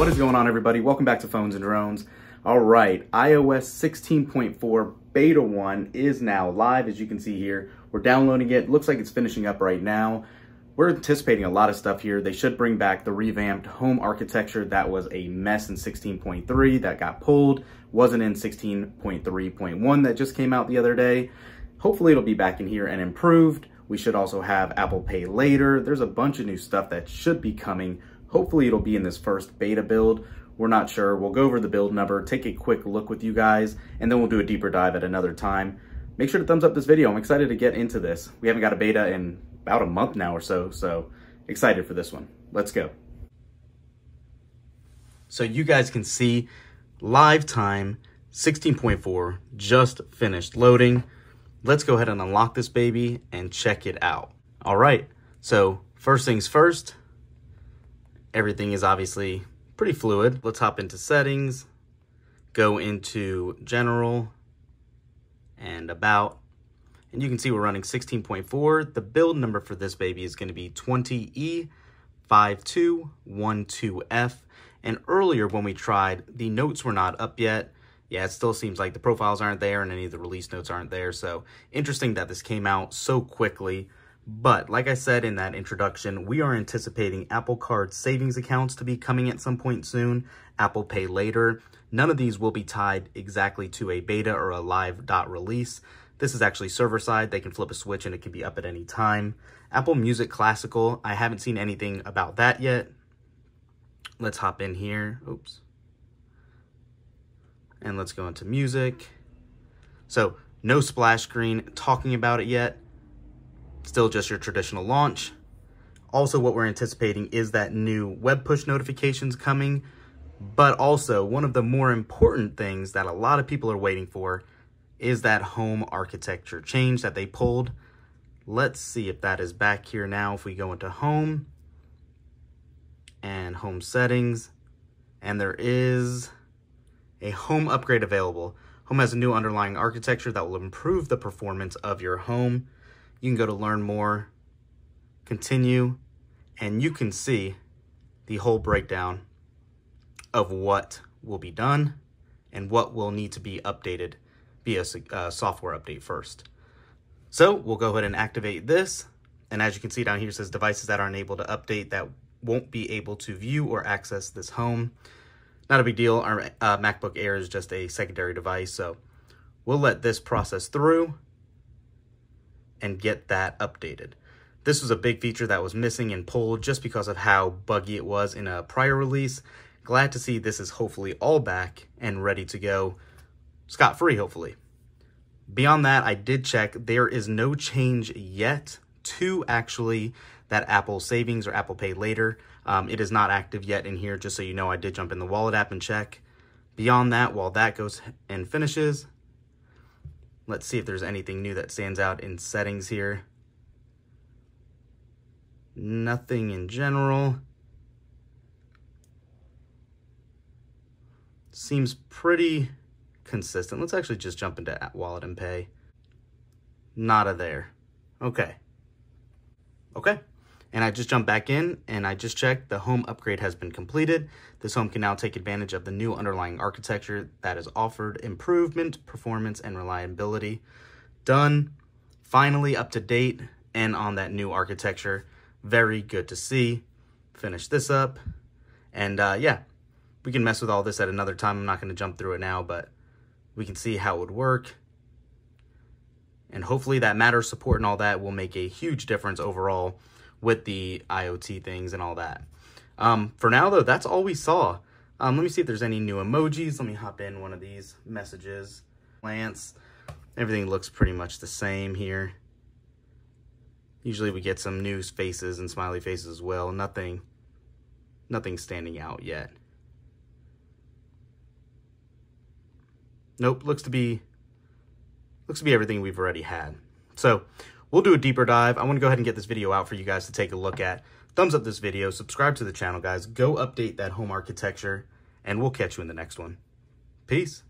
What is going on everybody? Welcome back to Phones and Drones. All right, iOS 16.4 Beta 1 is now live as you can see here. We're downloading it. Looks like it's finishing up right now. We're anticipating a lot of stuff here. They should bring back the revamped home architecture that was a mess in 16.3 that got pulled. Wasn't in 16.3.1 that just came out the other day. Hopefully it'll be back in here and improved. We should also have Apple Pay later. There's a bunch of new stuff that should be coming. Hopefully it'll be in this first beta build. We're not sure. We'll go over the build number, take a quick look with you guys, and then we'll do a deeper dive at another time. Make sure to thumbs up this video. I'm excited to get into this. We haven't got a beta in about a month now or so, so excited for this one. Let's go. So you guys can see live time 16.4 just finished loading. Let's go ahead and unlock this baby and check it out. All right, so first things first, everything is obviously pretty fluid. Let's hop into settings, go into general and about, and you can see we're running 16.4. The build number for this baby is gonna be 20E5212F. And earlier when we tried, the notes were not up yet. Yeah, it still seems like the profiles aren't there and any of the release notes aren't there. So interesting that this came out so quickly. But like I said in that introduction, we are anticipating Apple Card savings accounts to be coming at some point soon, Apple Pay later. None of these will be tied exactly to a beta or a live dot release. This is actually server side. They can flip a switch and it can be up at any time. Apple Music Classical, I haven't seen anything about that yet. Let's hop in here. Oops. And let's go into music. So no splash screen talking about it yet. Still just your traditional launch. Also what we're anticipating is that new web push notifications coming. But also one of the more important things that a lot of people are waiting for is that home architecture change that they pulled. Let's see if that is back here now. If we go into home and home settings, and there is a home upgrade available. Home has a new underlying architecture that will improve the performance of your home. You can go to learn more, continue, and you can see the whole breakdown of what will be done and what will need to be updated via a uh, software update first. So we'll go ahead and activate this. And as you can see down here, says devices that are unable to update that won't be able to view or access this home. Not a big deal. Our uh, MacBook Air is just a secondary device. So we'll let this process through and get that updated. This was a big feature that was missing in pulled just because of how buggy it was in a prior release. Glad to see this is hopefully all back and ready to go scot-free, hopefully. Beyond that, I did check. There is no change yet to actually that Apple Savings or Apple Pay Later. Um, it is not active yet in here, just so you know I did jump in the Wallet app and check. Beyond that, while that goes and finishes, let's see if there's anything new that stands out in settings here. Nothing in general. Seems pretty consistent. Let's actually just jump into wallet and pay. Nada there. Okay. Okay. And I just jumped back in and I just checked the home upgrade has been completed. This home can now take advantage of the new underlying architecture that has offered improvement, performance, and reliability. Done. Finally up to date and on that new architecture. Very good to see. Finish this up. And uh, yeah, we can mess with all this at another time. I'm not going to jump through it now, but we can see how it would work. And hopefully that Matter support and all that will make a huge difference overall with the IoT things and all that. Um, for now, though, that's all we saw. Um, let me see if there's any new emojis. Let me hop in one of these messages. Lance, everything looks pretty much the same here. Usually we get some new faces and smiley faces as well. Nothing, nothing standing out yet. Nope, looks to be looks to be everything we've already had. So we'll do a deeper dive. I want to go ahead and get this video out for you guys to take a look at. Thumbs up this video, subscribe to the channel, guys. Go update that home architecture, and we'll catch you in the next one. Peace.